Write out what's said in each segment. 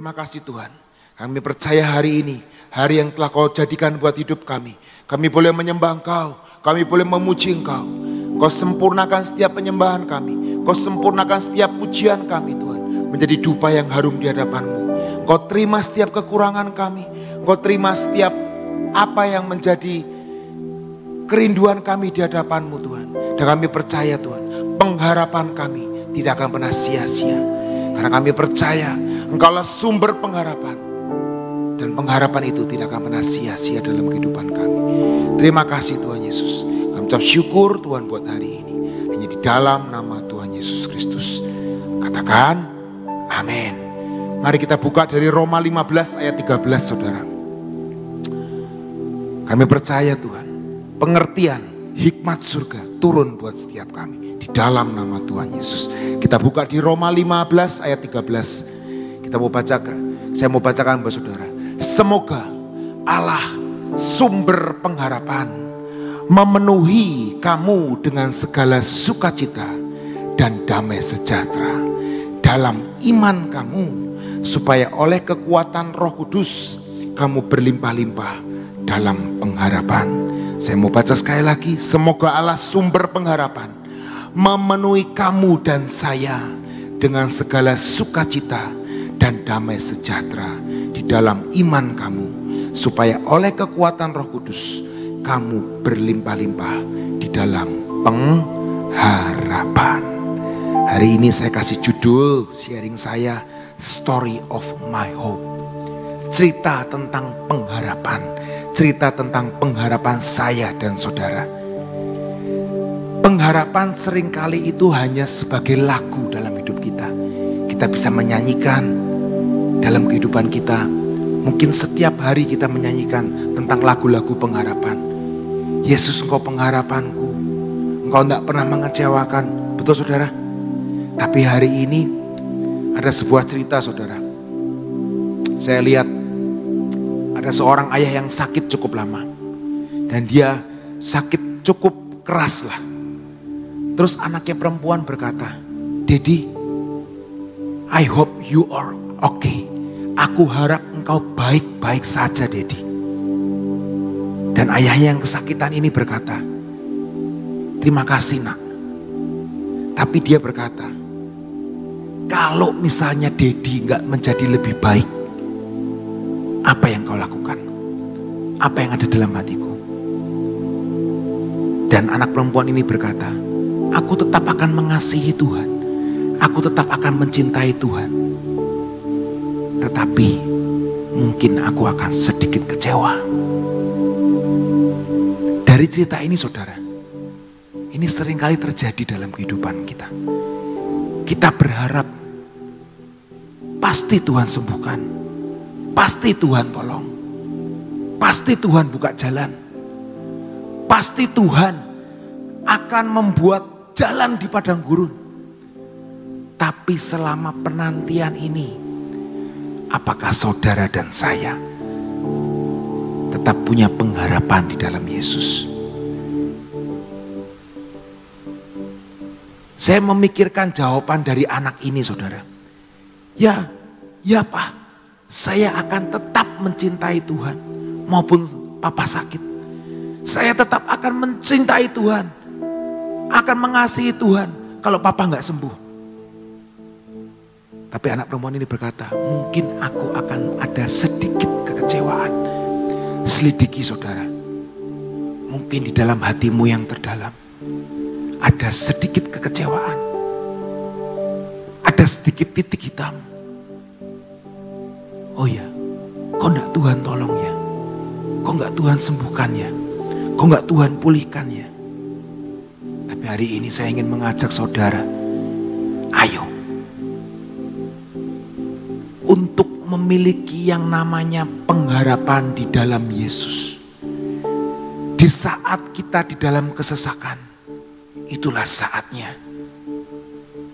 Terima kasih Tuhan. Kami percaya hari ini, hari yang telah kau jadikan buat hidup kami. Kami boleh menyembah Engkau, kami boleh memuji Engkau. Kau sempurnakan setiap penyembahan kami. Kau sempurnakan setiap pujian kami Tuhan. Menjadi dupa yang harum di hadapanmu. Kau terima setiap kekurangan kami. Kau terima setiap apa yang menjadi kerinduan kami di hadapanmu Tuhan. Dan kami percaya Tuhan, pengharapan kami tidak akan pernah sia-sia. Karena kami percaya Engkaulah sumber pengharapan. Dan pengharapan itu tidak akan pernah sia-sia dalam kehidupan kami. Terima kasih Tuhan Yesus. Kami ucap syukur Tuhan buat hari ini. Hanya di dalam nama Tuhan Yesus Kristus. Katakan amin. Mari kita buka dari Roma 15 ayat 13 saudara. Kami percaya Tuhan. Pengertian hikmat surga turun buat setiap kami. Di dalam nama Tuhan Yesus. Kita buka di Roma 15 ayat 13. Kita mau bacakan, saya mau bacakan buat saudara. Semoga Allah sumber pengharapan memenuhi kamu dengan segala sukacita dan damai sejahtera dalam iman kamu supaya oleh kekuatan Roh Kudus kamu berlimpah-limpah dalam pengharapan. Saya mau baca sekali lagi, semoga Allah sumber pengharapan memenuhi kamu dan saya dengan segala sukacita dan damai sejahtera di dalam iman kamu supaya oleh kekuatan Roh Kudus kamu berlimpah-limpah di dalam pengharapan. Hari ini saya kasih judul sharing saya Story of My Hope. Cerita tentang pengharapan, cerita tentang pengharapan saya dan saudara. Pengharapan sering kali itu hanya sebagai lagu dalam hidup kita. Kita bisa menyanyikan, dalam kehidupan kita. Mungkin setiap hari kita menyanyikan tentang lagu-lagu pengharapan. Yesus engkau pengharapanku. Engkau tidak pernah mengecewakan. Betul saudara? Tapi hari ini ada sebuah cerita saudara. Saya lihat ada seorang ayah yang sakit cukup lama. Dan dia sakit cukup keras lah. Terus anaknya perempuan berkata, Dedi, I hope you are okay. Aku harap engkau baik-baik saja, Dedi. Dan ayahnya yang kesakitan ini berkata, terima kasih nak. Tapi dia berkata, kalau misalnya Dedi nggak menjadi lebih baik, apa yang kau lakukan? Apa yang ada dalam hatiku? Dan anak perempuan ini berkata, aku tetap akan mengasihi Tuhan. Aku tetap akan mencintai Tuhan. Tetapi mungkin aku akan sedikit kecewa. Dari cerita ini saudara, ini sering kali terjadi dalam kehidupan kita. Kita berharap pasti Tuhan sembuhkan. Pasti Tuhan tolong. Pasti Tuhan buka jalan. Pasti Tuhan akan membuat jalan di padang gurun. Tapi selama penantian ini, apakah saudara dan saya tetap punya pengharapan di dalam Yesus? Saya memikirkan jawaban dari anak ini saudara. Ya, ya Pak, saya akan tetap mencintai Tuhan maupun Papa sakit. Saya tetap akan mencintai Tuhan, akan mengasihi Tuhan kalau Papa nggak sembuh. Tapi anak perempuan ini berkata, mungkin aku akan ada sedikit kekecewaan. Selidiki saudara. Mungkin di dalam hatimu yang terdalam. Ada sedikit kekecewaan. Ada sedikit titik hitam. Oh ya, kok enggak Tuhan tolong ya? Kok enggak Tuhan sembuhkan ya? Kok enggak Tuhan pulihkan ya? Tapi hari ini saya ingin mengajak saudara. Ayo untuk memiliki yang namanya pengharapan di dalam Yesus. Di saat kita di dalam kesesakan, itulah saatnya.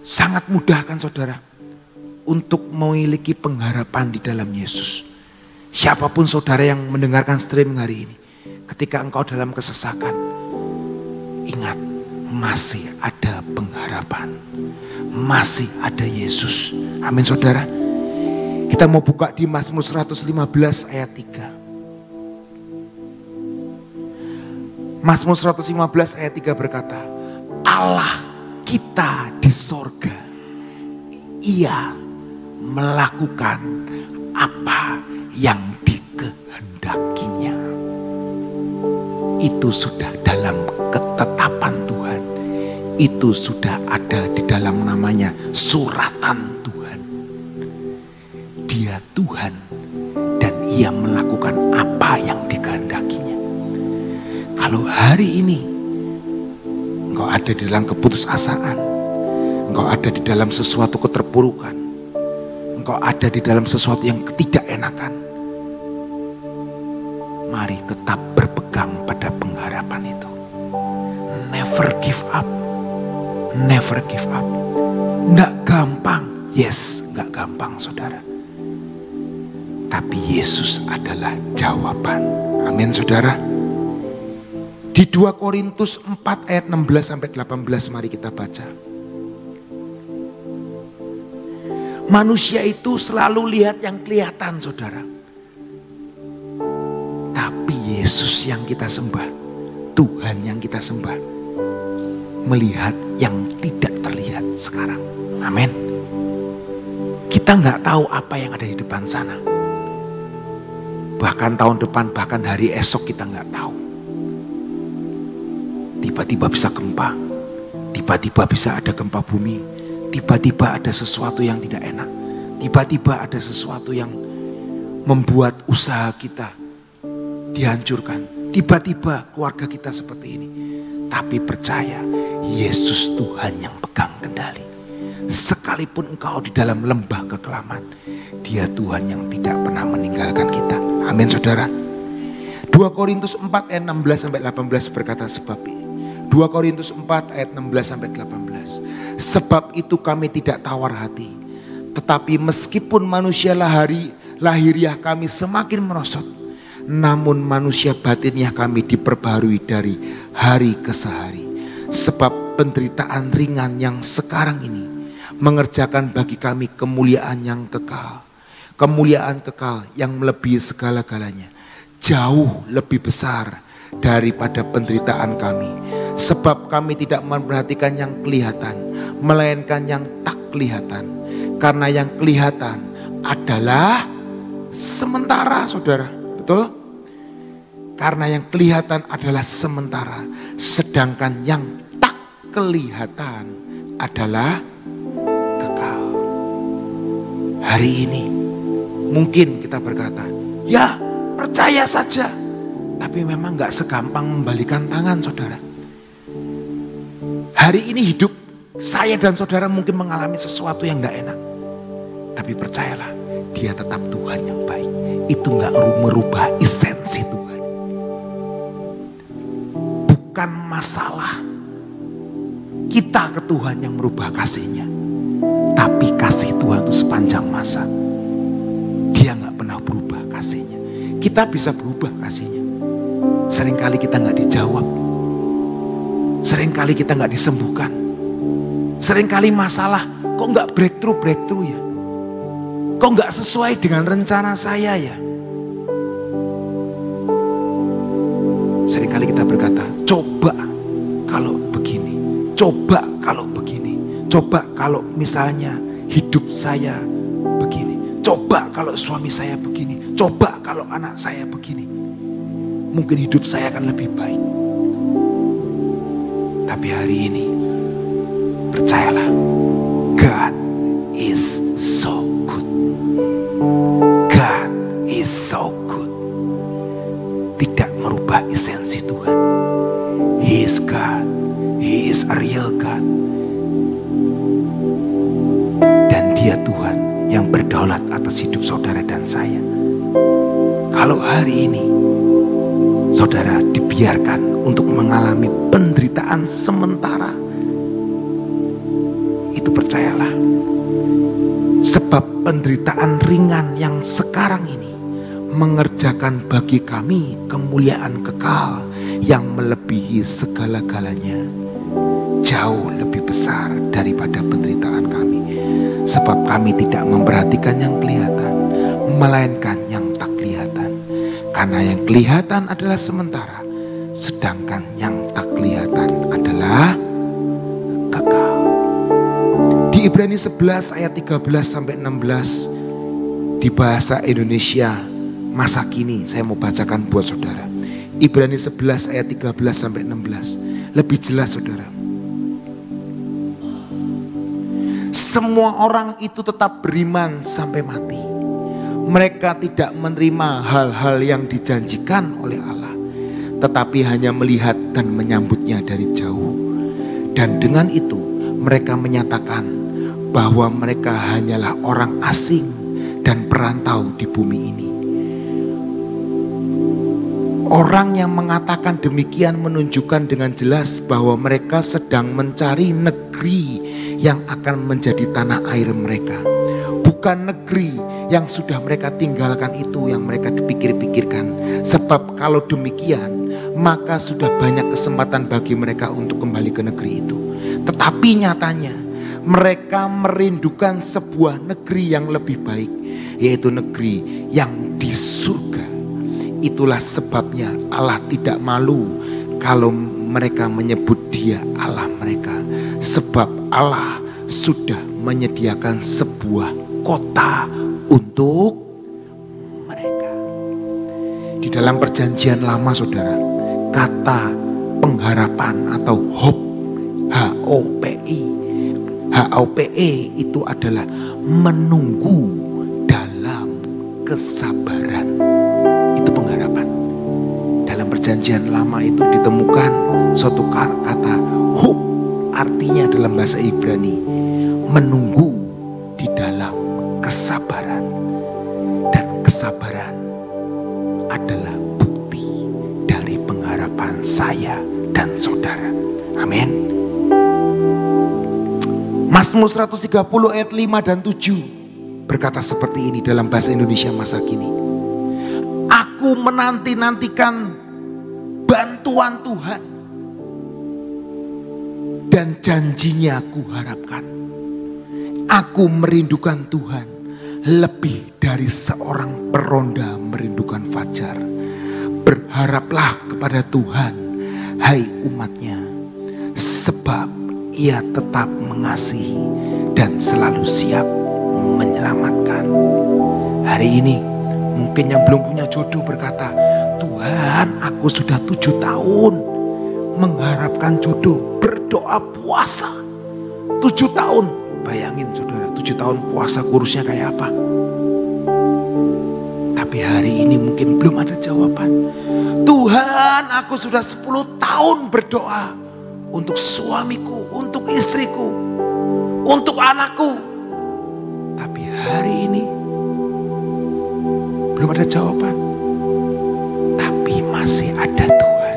Sangat mudah kan saudara, untuk memiliki pengharapan di dalam Yesus. Siapa pun saudara yang mendengarkan stream hari ini, ketika engkau dalam kesesakan, ingat masih ada pengharapan. Masih ada Yesus. Amin saudara. Kita mau buka di Mazmur 115 ayat 3. Mazmur 115 ayat 3 berkata, Allah kita di sorga, ia melakukan apa yang dikehendakinya. Itu sudah dalam ketetapan Tuhan. Itu sudah ada di dalam namanya suratan ia melakukan apa yang dikehendakinya. Kalau hari ini engkau ada di dalam keputusasaan, engkau ada di dalam sesuatu keterpurukan, engkau ada di dalam sesuatu yang ketidakenakan, mari tetap berpegang pada pengharapan itu. Never give up. Never give up. Nggak gampang. Yes, nggak gampang saudara. Tapi Yesus adalah jawaban. Amin saudara. Di 2 Korintus 4 ayat 16 sampai 18 mari kita baca. Manusia itu selalu lihat yang kelihatan saudara. Tapi Yesus yang kita sembah, Tuhan yang kita sembah, melihat yang tidak terlihat sekarang. Amin. Kita nggak tahu apa yang ada di depan sana. Bahkan tahun depan, bahkan hari esok kita nggak tahu. Tiba-tiba bisa gempa, tiba-tiba bisa ada gempa bumi, tiba-tiba ada sesuatu yang tidak enak, tiba-tiba ada sesuatu yang membuat usaha kita dihancurkan. Tiba-tiba keluarga kita seperti ini. Tapi percaya, Yesus Tuhan yang pegang kendali. Sekalipun engkau di dalam lembah kekelaman, dia Tuhan yang tidak pernah meninggalkan kita. Amin saudara. 2 Korintus 4 ayat 16 sampai 18 berkata sebab ini. 2 Korintus 4 ayat 16 sampai 18. Sebab itu kami tidak tawar hati. Tetapi meskipun manusia lahari, lahiriah kami semakin merosot. Namun manusia batinnya kami diperbarui dari hari ke sehari. Sebab penderitaan ringan yang sekarang ini mengerjakan bagi kami kemuliaan yang kekal. Kemuliaan kekal yang melebihi segala-galanya. Jauh lebih besar daripada penderitaan kami. Sebab kami tidak memperhatikan yang kelihatan, melainkan yang tak kelihatan. Karena yang kelihatan adalah sementara, saudara. Betul? Karena yang kelihatan adalah sementara, sedangkan yang tak kelihatan adalah kekal. Hari ini mungkin kita berkata, ya percaya saja. Tapi memang gak segampang membalikan tangan saudara. Hari ini hidup saya dan saudara mungkin mengalami sesuatu yang gak enak. Tapi percayalah, dia tetap Tuhan yang baik. Itu gak merubah esensi Tuhan. Bukan masalah kita ke Tuhan yang merubah kasihnya. Tapi kasih Tuhan itu sepanjang masa. Pernah berubah kasihnya. Kita bisa berubah kasihnya. Seringkali kita gak dijawab. Seringkali kita gak disembuhkan. Seringkali masalah kok gak breakthrough breakthrough ya. Kok nggak sesuai dengan rencana saya ya? Seringkali kita berkata, coba kalau begini, coba kalau begini, coba kalau misalnya hidup saya begini, coba kalau suami saya begini, coba kalau anak saya begini. Mungkin hidup saya akan lebih baik. Tapi hari ini, percayalah, God is so God is so good. Tidak merubah esensi Tuhan. He is God. He is a real God. Yang berdaulat atas hidup saudara dan saya. Kalau hari ini saudara dibiarkan untuk mengalami penderitaan sementara, itu percayalah. Sebab penderitaan ringan yang sekarang ini mengerjakan bagi kami kemuliaan kekal yang melebihi segala-galanya. Jauh lebih besar daripada penderitaan. Sebab kami tidak memperhatikan yang kelihatan. melainkan yang tak kelihatan. Karena yang kelihatan adalah sementara, sedangkan yang tak kelihatan adalah kekal. Di Ibrani 11 ayat 13 sampai 16 di bahasa Indonesia masa kini saya mau bacakan buat saudara. Ibrani 11 ayat 13 sampai 16. Lebih jelas saudara. Semua orang itu tetap beriman sampai mati. Mereka tidak menerima hal-hal yang dijanjikan oleh Allah, tetapi hanya melihat dan menyambutnya dari jauh. Dan dengan itu, mereka menyatakan bahwa mereka hanyalah orang asing dan perantau di bumi ini. Orang yang mengatakan demikian menunjukkan dengan jelas bahwa mereka sedang mencari negeri yang akan menjadi tanah air mereka bukan negeri yang sudah mereka tinggalkan itu yang mereka dipikir-pikirkan. Sebab kalau demikian, maka sudah banyak kesempatan bagi mereka untuk kembali ke negeri itu. Tetapi nyatanya, mereka merindukan sebuah negeri yang lebih baik, yaitu negeri yang di surga. Itulah sebabnya Allah tidak malu kalau mereka menyebut Dia Allah mereka, sebab Allah sudah menyediakan sebuah kota untuk mereka. Di dalam perjanjian lama saudara, kata pengharapan atau hope, H-O-P-I, H-O-P-E itu adalah menunggu dalam kesabaran. Itu pengharapan. Dalam perjanjian lama itu ditemukan suatu kata artinya dalam bahasa Ibrani menunggu di dalam kesabaran. Dan kesabaran adalah bukti dari pengharapan saya dan saudara. Amin. Mazmur 130 ayat 5 dan 7 berkata seperti ini dalam bahasa Indonesia masa kini. Aku menanti-nantikan bantuan Tuhan dan janjinya aku harapkan. Aku merindukan Tuhan lebih dari seorang peronda merindukan fajar. Berharaplah kepada Tuhan, hai umatnya, sebab ia tetap mengasihi dan selalu siap menyelamatkan. Hari ini mungkin yang belum punya jodoh berkata, Tuhan aku sudah tujuh tahun mengharapkan jodoh, berdoa puasa. Tujuh tahun, bayangin saudara, tujuh tahun puasa kurusnya kayak apa. Tapi hari ini mungkin belum ada jawaban. Tuhan aku sudah 10 tahun berdoa untuk suamiku, untuk istriku, untuk anakku. Tapi hari ini belum ada jawaban. Tapi masih ada Tuhan.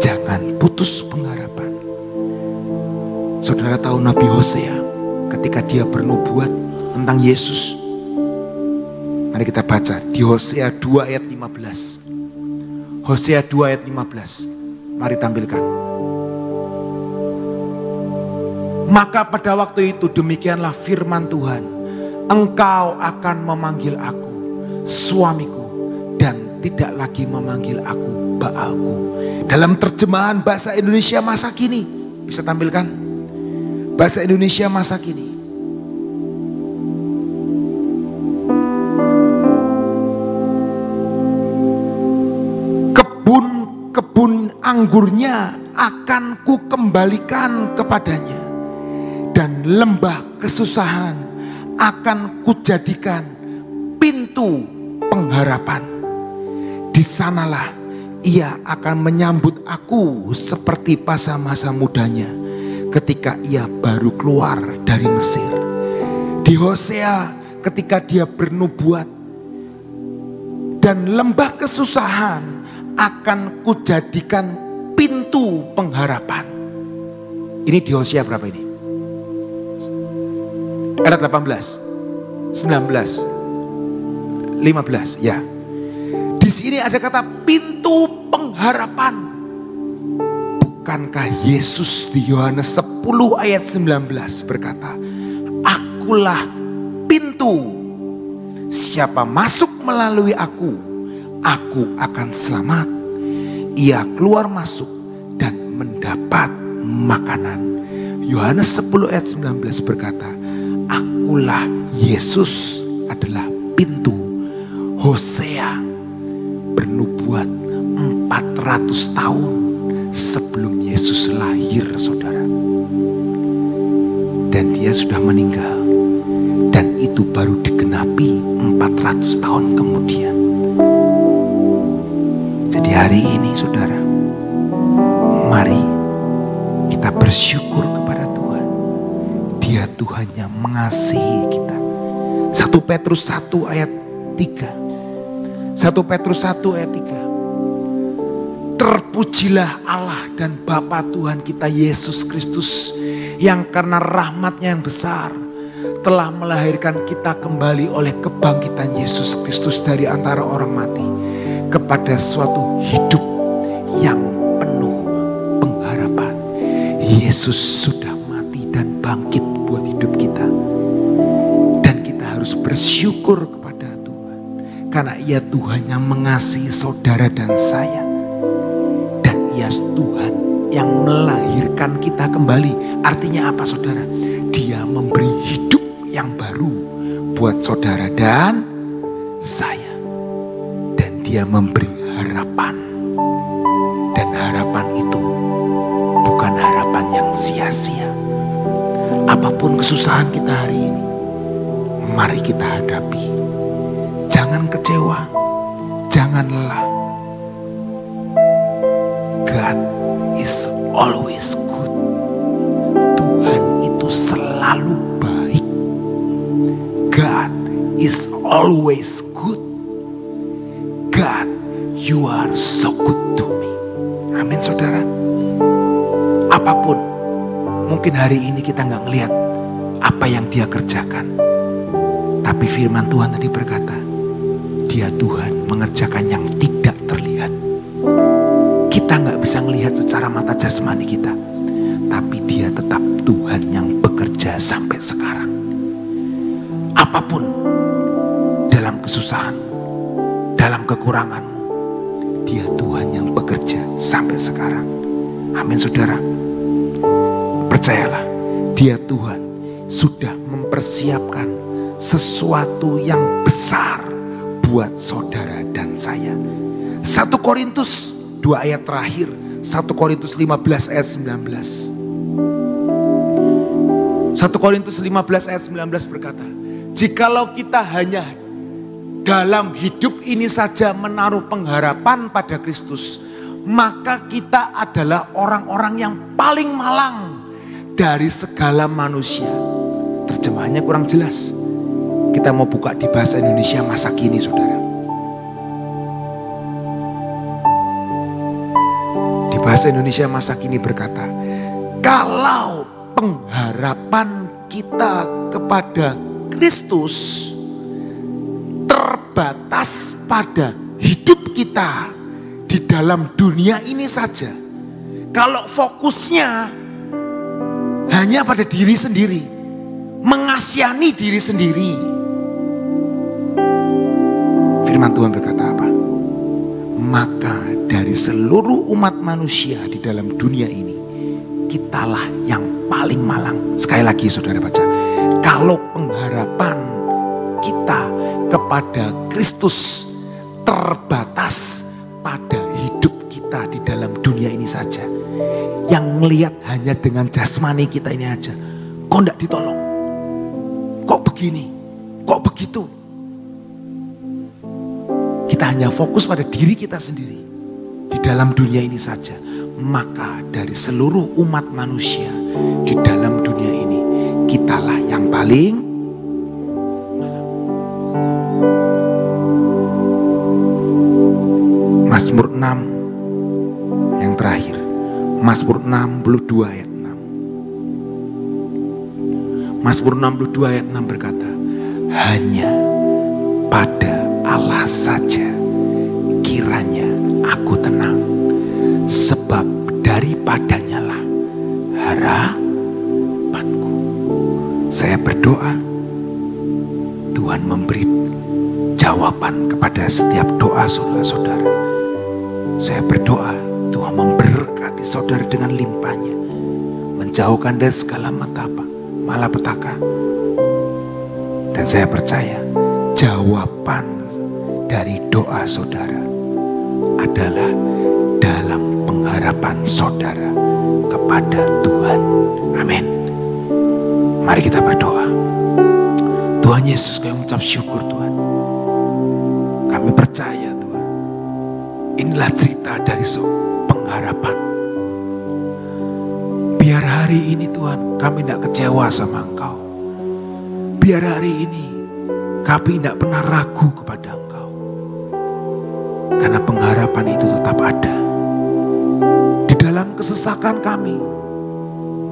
Jangan putus pengharapan. Saudara tahu Nabi Hosea ketika dia bernubuat tentang Yesus Mari kita baca di Hosea 2 ayat 15. Hosea 2 ayat 15. Mari tampilkan. Maka pada waktu itu demikianlah firman Tuhan. Engkau akan memanggil aku suamiku dan tidak lagi memanggil aku baalku. Dalam terjemahan bahasa Indonesia masa kini. Bisa tampilkan? Bahasa Indonesia masa kini. kebun anggurnya akan kukembalikan kepadanya. Dan lembah kesusahan akan kujadikan pintu pengharapan. Di sanalah ia akan menyambut aku seperti pada masa mudanya ketika ia baru keluar dari Mesir. Di Hosea ketika dia bernubuat dan lembah kesusahan akan kujadikan pintu pengharapan. Ini di Hosea berapa ini? Ayat 18, 19, 15, ya. Di sini ada kata pintu pengharapan. Bukankah Yesus di Yohanes 10 ayat 19 berkata, Akulah pintu. siapa masuk melalui aku, aku akan selamat. Ia keluar masuk dan mendapat makanan. Yohanes 10 ayat 19 berkata, Akulah Yesus adalah pintu. Hosea bernubuat 400 tahun sebelum Yesus lahir saudara. Dan dia sudah meninggal. Dan itu baru digenapi 400 tahun kemudian. Jadi hari ini saudara, mari kita bersyukur kepada Tuhan. Dia Tuhan yang mengasihi kita. 1 Petrus 1 ayat 3. 1 Petrus 1 ayat 3. Terpujilah Allah dan Bapa Tuhan kita Yesus Kristus yang karena rahmatnya yang besar telah melahirkan kita kembali oleh kebangkitan Yesus Kristus dari antara orang mati kepada suatu hidup yang penuh pengharapan. Yesus sudah mati dan bangkit buat hidup kita. Dan kita harus bersyukur kepada Tuhan. Karena ia Tuhan yang mengasihi saudara dan saya. Dan Tuhan yang melahirkan kita kembali. Artinya apa saudara? Dia memberi hidup yang baru buat saudara dan saya dia memberi harapan. Dan harapan itu bukan harapan yang sia-sia. Apa pun kesusahan kita hari ini, mari kita hadapi. Jangan kecewa, jangan lelah. Is always good. Tuhan itu selalu baik. God is always You are so good to me. Amin saudara. Apa pun, mungkin hari ini kita nggak ngelihat apa yang dia kerjakan. Tapi firman Tuhan tadi berkata, dia Tuhan mengerjakan yang tidak bisa melihat secara mata jasmani kita. Tapi dia tetap Tuhan yang bekerja sampai sekarang. Apa pun dalam kesusahan, dalam kekurangan, dia Tuhan yang bekerja sampai sekarang. Amin saudara. Percayalah, dia Tuhan sudah mempersiapkan sesuatu yang besar buat saudara dan saya. 1 Korintus 2 ayat terakhir, 1 Korintus 15 ayat 19. 1 Korintus 15 ayat 19 berkata, Jikalau kita hanya dalam hidup ini saja menaruh pengharapan pada Kristus, maka kita adalah orang-orang yang paling malang dari segala manusia. Terjemahannya kurang jelas. Kita mau buka di bahasa Indonesia masa kini, saudara. Bahasa Indonesia masa kini berkata, kalau pengharapan kita kepada Kristus terbatas pada hidup kita di dalam dunia ini saja. Kalau fokusnya hanya pada diri sendiri, mengasihani diri sendiri. Firman Tuhan berkata apa? Maka dari seluruh umat manusia di dalam dunia ini, kitalah yang paling malang. Sekali lagi saudara baca, kalau pengharapan kita kepada Kristus terbatas pada hidup kita di dalam dunia ini saja. Yang melihat hanya dengan jasmani kita ini aja. Kok enggak ditolong? Kok begini? Kok begitu? Kita hanya fokus pada diri kita sendiri. Di dalam dunia ini saja. Maka dari seluruh umat manusia di dalam dunia ini. Kitalah yang paling Mazmur 6 yang terakhir. Mazmur 62 ayat 6. Mazmur 62 ayat 6 berkata, hanya pada Allah saja aku tenang. Sebab daripadanya lah harapanku. Saya berdoa Tuhan memberi jawaban kepada setiap doa saudara-saudara. Saya berdoa Tuhan memberkati saudara dengan limpahnya. Menjauhkan dari segala matapa, malapetaka. Dan saya percaya jawaban dari doa saudara adalah dalam pengharapan saudara kepada Tuhan. Amin. Mari kita berdoa. Tuhan Yesus kami mengucap syukur Tuhan. Kami percaya Tuhan. Inilah cerita dari pengharapan. Biar hari ini Tuhan kami tidak kecewa sama Engkau. Biar hari ini kami tidak pernah ragu kepada Engkau. Karena pengharapan itu tetap ada. Di dalam kesesakan kami,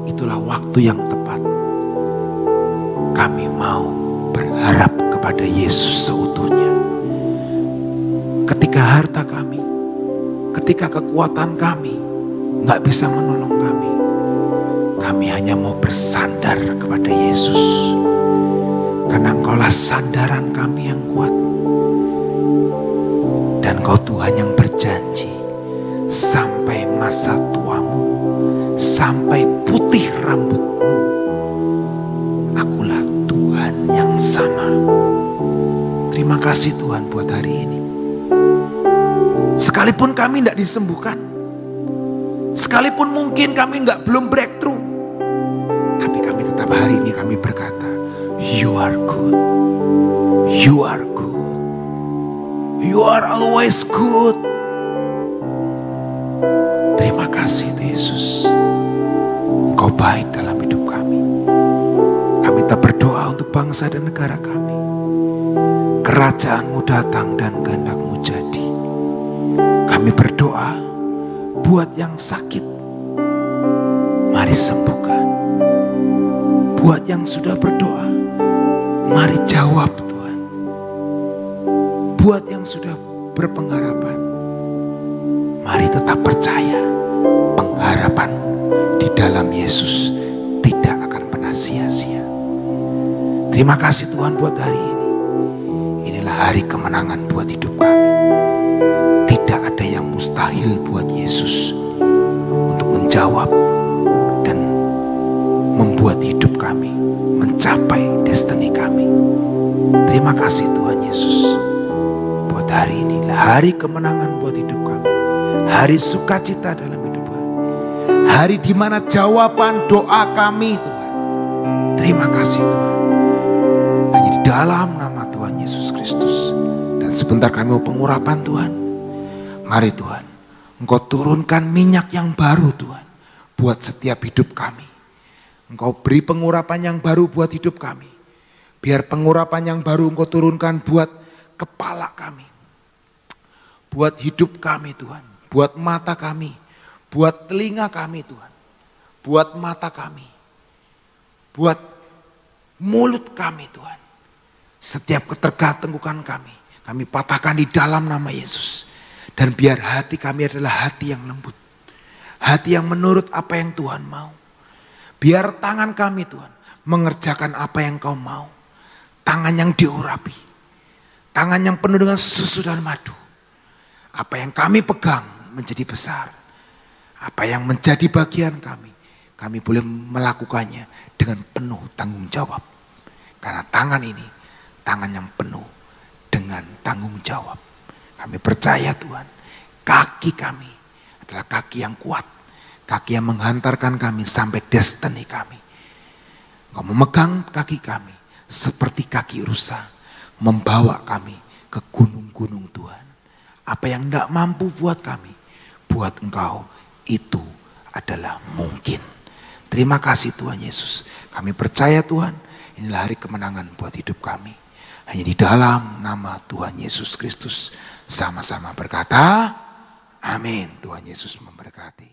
itulah waktu yang tepat. Kami mau berharap kepada Yesus seutuhnya. Ketika harta kami, ketika kekuatan kami nggak bisa menolong kami, kami hanya mau bersandar kepada Yesus. Karena engkaulah sandaran kami Tuhan yang berjanji sampai masa tuamu, sampai putih rambutmu, akulah Tuhan yang sama. Terima kasih Tuhan buat hari ini. Sekalipun kami tidak disembuhkan, sekalipun mungkin kami nggak belum breakthrough, tapi kami tetap hari ini kami berkata, You are good. You are. You are always good. Terima kasih Yesus. Engkau baik dalam hidup kami. Kami tak berdoa untuk bangsa dan negara kami. Kerajaanmu datang dan kehendakmu jadi. Kami berdoa buat yang sakit. Mari sembuhkan. Buat yang sudah berdoa, mari jawab. Buat yang sudah berpengharapan, mari tetap percaya pengharapan di dalam Yesus tidak akan pernah sia-sia. Terima kasih Tuhan buat hari ini. Inilah hari kemenangan buat hidup kami. Tidak ada yang mustahil buat Yesus untuk menjawab dan membuat hidup kami mencapai destiny kami. Terima kasih Tuhan Yesus hari ini. Hari kemenangan buat hidup kami. Hari sukacita dalam hidup kami. Hari di mana jawaban doa kami Tuhan. Terima kasih Tuhan. Hanya di dalam nama Tuhan Yesus Kristus. Dan sebentar kami mau pengurapan Tuhan. Mari Tuhan, Engkau turunkan minyak yang baru Tuhan. Buat setiap hidup kami. Engkau beri pengurapan yang baru buat hidup kami. Biar pengurapan yang baru engkau turunkan buat kepala kami. Buat hidup kami Tuhan. Buat mata kami. Buat telinga kami Tuhan. Buat mata kami. Buat mulut kami Tuhan. Setiap ketergantungan kami. Kami patahkan di dalam nama Yesus. Dan biar hati kami adalah hati yang lembut. Hati yang menurut apa yang Tuhan mau. Biar tangan kami Tuhan mengerjakan apa yang kau mau. Tangan yang diurapi. Tangan yang penuh dengan susu dan madu. Apa yang kami pegang menjadi besar. Apa yang menjadi bagian kami. Kami boleh melakukannya dengan penuh tanggung jawab. Karena tangan ini tangan yang penuh dengan tanggung jawab. Kami percaya Tuhan. Kaki kami adalah kaki yang kuat Kaki yang menghantarkan kami sampai destiny kami. Kau memegang kaki kami seperti kaki rusa. Membawa kami ke gunung-gunung Tuhan. Apa yang tidak mampu buat kami, buat engkau itu adalah mungkin. Terima kasih Tuhan Yesus. Kami percaya Tuhan, inilah hari kemenangan buat hidup kami. Hanya di dalam nama Tuhan Yesus Kristus sama-sama berkata, amin. Tuhan Yesus memberkati.